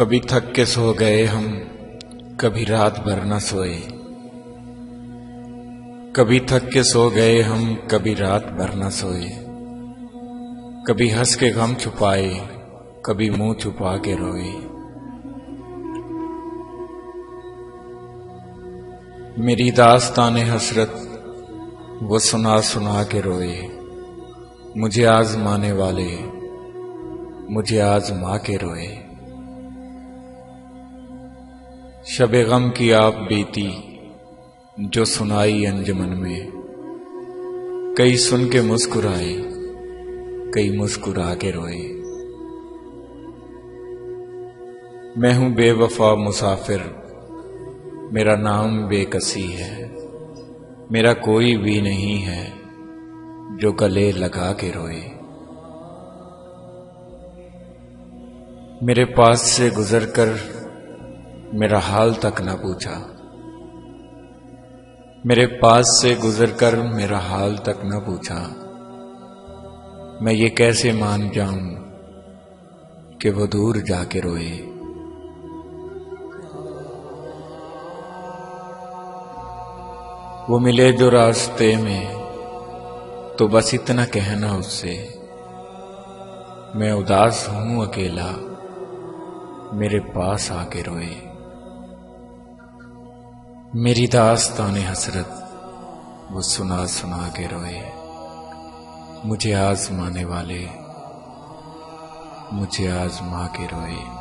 کبھی تھک کے سو گئے ہم، کبھی رات بھر نہ سوئے۔ کبھی تھک کے سو گئے ہم، کبھی رات بھر نہ سوئے۔ کبھی ہنس کے غم چھپائے، کبھی منہ چھپا کے روئے۔ میری داستان حسرت، وہ سنا سنا کے روئے۔ مجھے آزمانے والے، مجھے آزما کے روئے۔ شب غم کی آپ بیتی، جو سنائی انجمن میں۔ کئی سن کے مسکرائے، کئی مسکرا کے روئے۔ میں ہوں بے وفا مسافر، میرا نام بے کسی ہے۔ میرا کوئی بھی نہیں ہے، جو گلے لگا کے روئے۔ میرے پاس سے گزر کر میرا حال تک نہ پوچھا۔ میرے پاس سے گزر کر میرا حال تک نہ پوچھا۔ میں یہ کیسے مان جاؤں کہ وہ دور جا کے روئے۔ وہ ملے جو راستے میں، تو بس اتنا کہنا اس سے۔ میں اداس ہوں اکیلا، میرے پاس آ کے روئے۔ میری داستان حسرت، وہ سنا سنا کے روئے۔ مجھے آزمانے والے، مجھے آزما کے روئے۔